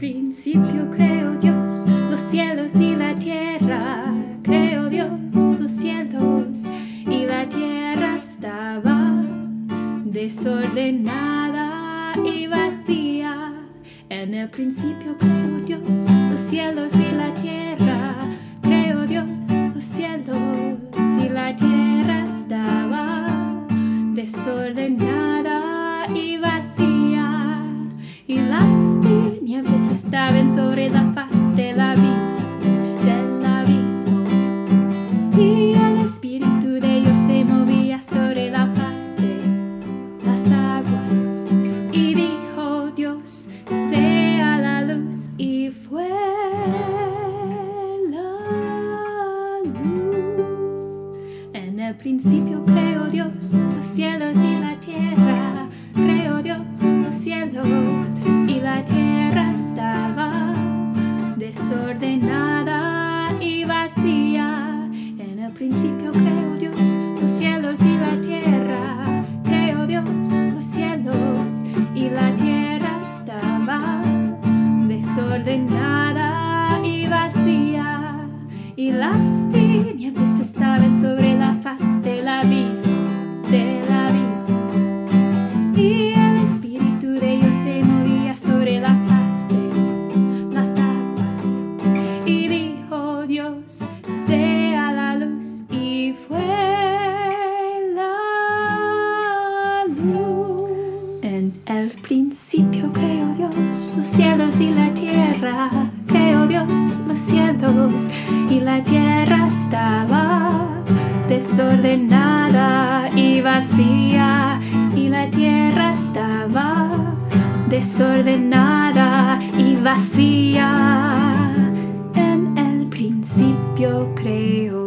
principio creo Dios los cielos y la tierra. Creo Dios los cielos y la tierra estaba desordenada y vacía. En el principio creo Dios los cielos y la tierra. Creo Dios los cielos y la tierra estaba desordenada y vacía. Estaban sobre la faz del abismo, del abismo. Y el espíritu de Dios se movía sobre la faz de las aguas. Y dijo Dios, sea la luz y fue la luz. En el principio creo Dios, los cielos y la tierra. Desordenada y vacía. En el principio creo Dios, los cielos y la tierra. Creo Dios, los cielos y la tierra estaba desordenada y vacía. Y las tinieblas En el principio creo Dios los cielos y la tierra. Creo Dios los cielos y la tierra estaba desordenada y vacía. Y la tierra estaba desordenada y vacía. En el principio creo